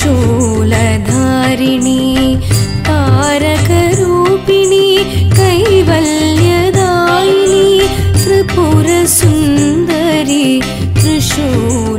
शोलधारिणी तारकरूपिणी कैवल्यदायिनी Tripurasundari त्रिशूलधारिणी।